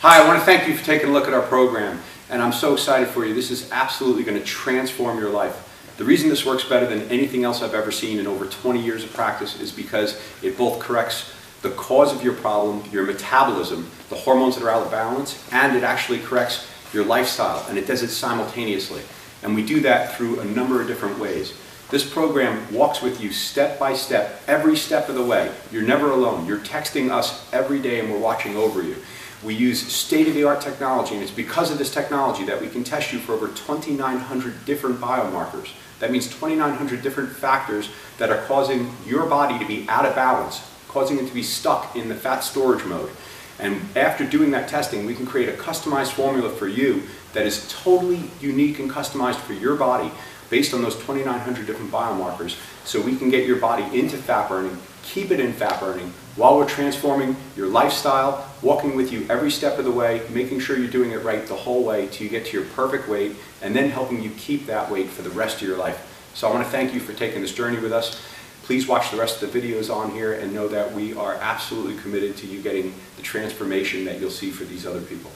Hi, I want to thank you for taking a look at our program, and I'm so excited for you. This is absolutely going to transform your life. The reason this works better than anything else I've ever seen in over 20 years of practice is because it both corrects the cause of your problem, your metabolism, the hormones that are out of balance, and it actually corrects your lifestyle, and it does it simultaneously. And we do that through a number of different ways. This program walks with you step by step, every step of the way. You're never alone. You're texting us every day and we're watching over you. We use state-of-the-art technology, and it's because of this technology that we can test you for over 2,900 different biomarkers. That means 2,900 different factors that are causing your body to be out of balance, causing it to be stuck in the fat storage mode. And after doing that testing, we can create a customized formula for you that is totally unique and customized for your body based on those 2,900 different biomarkers so we can get your body into fat burning, keep it in fat burning while we're transforming your lifestyle, walking with you every step of the way, making sure you're doing it right the whole way till you get to your perfect weight, and then helping you keep that weight for the rest of your life. So I want to thank you for taking this journey with us. Please watch the rest of the videos on here and know that we are absolutely committed to you getting the transformation that you'll see for these other people.